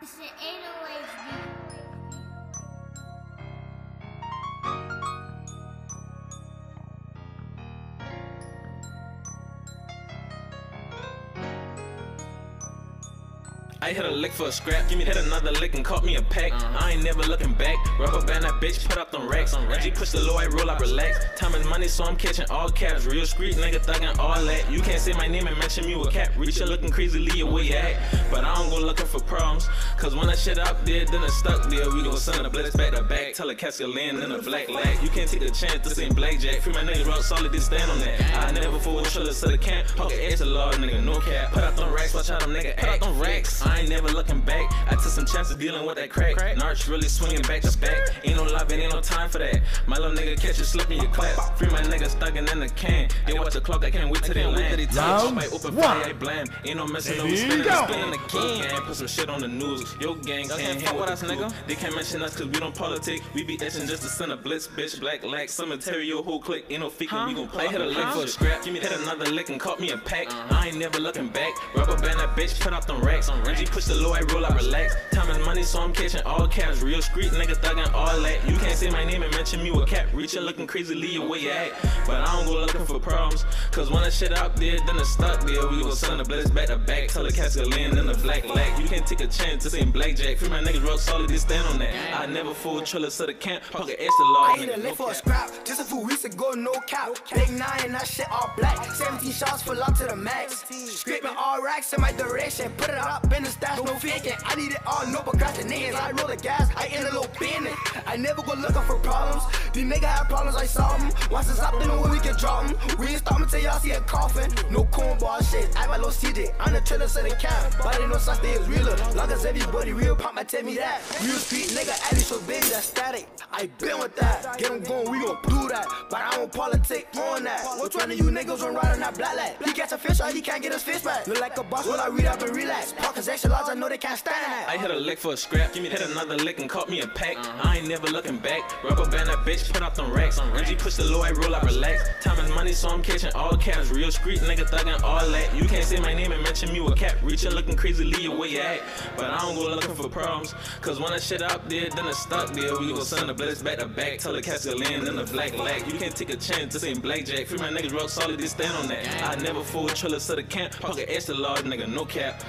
It's an 808 beat. I hit a lick for a scrap, give me hit another lick and caught me a pack. I ain't never looking back. Rubber band that bitch, put up them racks. Reggie push the low, I roll, I relax. Time is money, so I'm catching all caps. Real street nigga thuggin' all that. You can't say my name and mention me with cap. Reach you looking crazy, leave where you at. But I don't go looking for problems. Cause when that shit up there, then it stuck there. We gon' send a blitz back to back. Tell a casket land in a black Lac. You can't take a chance, this ain't blackjack. Free my niggas rock solid, they stand on that. I never fool with trillers to the camp. Pocket ass a law, nigga, no cap. Put out them racks, watch out them nigga act. Put out them racks. I ain't never looking back. I took some chances dealing with that crack. Narch really swinging back to back. Ain't no love, and ain't no time for that. My little nigga catch you slipping your clap. Free my niggas thuggin' in the can. They watch the clock, I can't wait till they land. Round one. fire, I blam. Ain't no messing, no we Here you spinning, spinning again. Put some shit on the news. Yo gang can't hang with us, nigga. They can't mention us cause we don't politic. We be etching just to send a blitz, bitch. Black lax, cemetery, your whole clique. Ain't no faking, we gon' play. I hit a lick for a scrap. Give me hit another lick and caught me a pack. Uh-huh. I ain't never looking back. Rubber band that bitch, put out them racks. Reggie push the low, I roll, I relax. Time is money, so I'm catching all caps. Real street nigga thuggin' all that. You can't say my name and mention me with cap. Reaching looking crazy, leave where you at. But I don't go looking for problems. Cause when that shit out there, then it's stuck there. We gon' send the blitz back to back. Tell the casket land in the black Lac. You can't take a chance, this ain't blackjack. Free my niggas rock solid, they stand on that. I never fool trillers to the camp. Pocket ass the law. I hit a lick for a scrap, just a few weeks ago, no cap. Big nine and that shit all black. 17 shots full up to the max. Scraping all racks in my direction. Put it up in the stash, no faking. I need it all, no procrastinating. I roll the gas, I in a little business. I never go looking for problems. These niggas have problems, I solve them. Once it's up, where we can drop them. We ain't stopping till y'all see a coffin. No cornball shit, I my little CJ. I'm the trailer the camp, but I know such thing is realer. Long as everybody real, pop my tell me that. Real street nigga, least so big, that's static. I been with that. Get Get 'em going, we gon' do that. But I don't politic on that. Which one of you niggas run right on that black light? He catch a fish or he can't get his fish back. Look like a boss, while I read up and relax. Pockets extra large, I know they can't stand that. I hit a lick for a scrap, give me hit another lick and caught me a pack. I ain't never looking back. Rubber band that bitch, put out them racks. Reggie push the low, I roll, I relax. Time is money, so I'm catching all caps. Real street nigga thuggin' all that. You can't say my name and mention me with cap. Reaching looking crazy, leave where you at. But I don't go looking for problems. Cause when that shit out there, then it's stuck there. We gon' send the blitz back to back. Tell the casket land in the black Lac. You can't take a chance, this ain't blackjack. Free my niggas rock solid, they stand on that. I never fool trillers to the camp. Pocket the law, nigga, no cap.